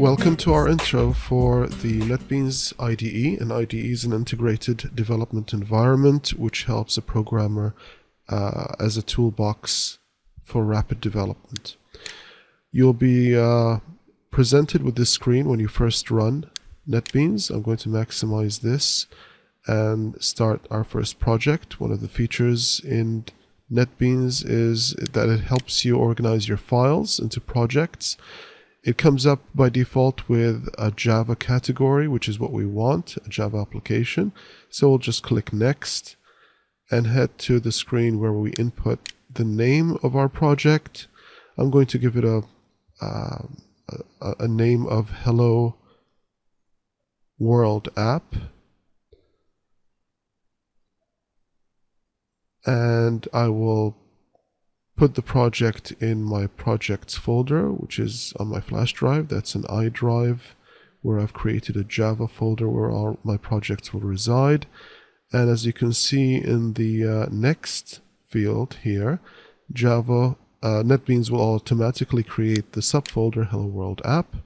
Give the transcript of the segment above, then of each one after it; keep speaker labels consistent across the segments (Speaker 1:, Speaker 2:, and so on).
Speaker 1: Welcome to our intro for the NetBeans IDE. An IDE is an integrated development environment which helps a programmer uh, as a toolbox for rapid development. You'll be uh, presented with this screen when you first run NetBeans. I'm going to maximize this and start our first project. One of the features in NetBeans is that it helps you organize your files into projects. It comes up by default with a Java category, which is what we want, a Java application. So we'll just click Next and head to the screen where we input the name of our project. I'm going to give it a, uh, a, a name of Hello World App. and I will put the project in my projects folder, which is on my flash drive. That's an iDrive where I've created a Java folder where all my projects will reside. And as you can see in the uh, next field here, Java uh, NetBeans will automatically create the subfolder Hello World app.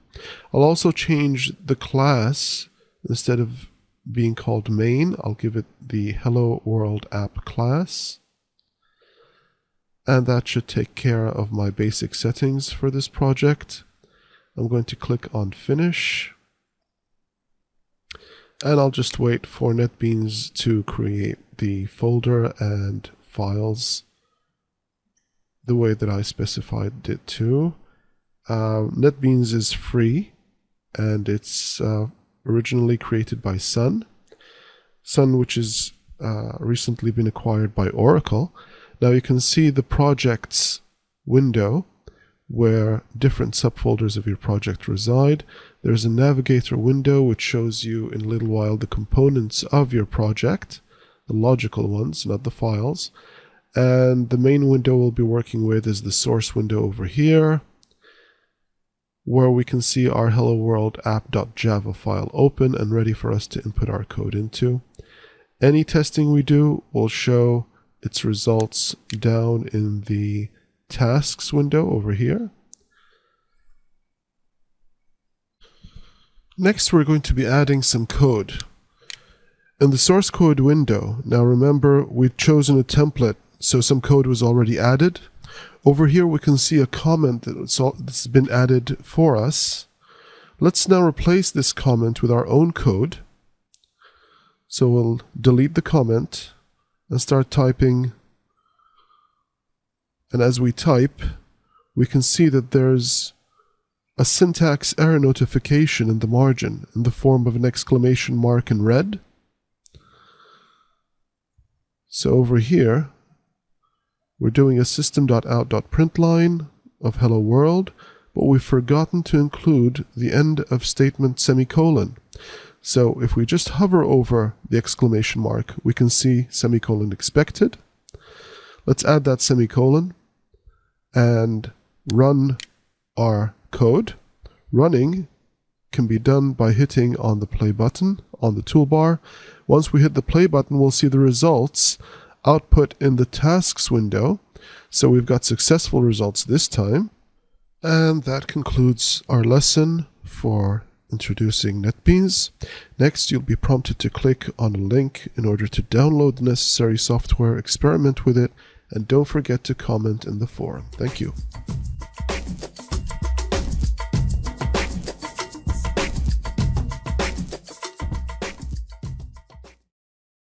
Speaker 1: I'll also change the class instead of being called main. I'll give it the Hello World app class. And that should take care of my basic settings for this project. I'm going to click on finish. And I'll just wait for NetBeans to create the folder and files the way that I specified it to. Uh, NetBeans is free and it's uh, originally created by Sun. Sun, which has uh, recently been acquired by Oracle. Now you can see the projects window where different subfolders of your project reside. There's a navigator window which shows you in a little while the components of your project, the logical ones, not the files. And the main window we'll be working with is the source window over here, where we can see our hello world app.java file open and ready for us to input our code into. Any testing we do will show its results down in the tasks window over here. Next, we're going to be adding some code. In the source code window, now remember we've chosen a template, so some code was already added. Over here we can see a comment that's been added for us. Let's now replace this comment with our own code. So we'll delete the comment and start typing. And as we type, we can see that there's a syntax error notification in the margin in the form of an exclamation mark in red. So over here, we're doing a system.out.println of hello world, but we've forgotten to include the end of statement semicolon. So if we just hover over the exclamation mark, we can see semicolon expected. Let's add that semicolon and run our code. Running can be done by hitting on the play button on the toolbar. Once we hit the play button, we'll see the results output in the tasks window. So we've got successful results this time. And that concludes our lesson for introducing NetBeans. Next, you'll be prompted to click on a link in order to download the necessary software, experiment with it, and don't forget to comment in the forum. Thank you.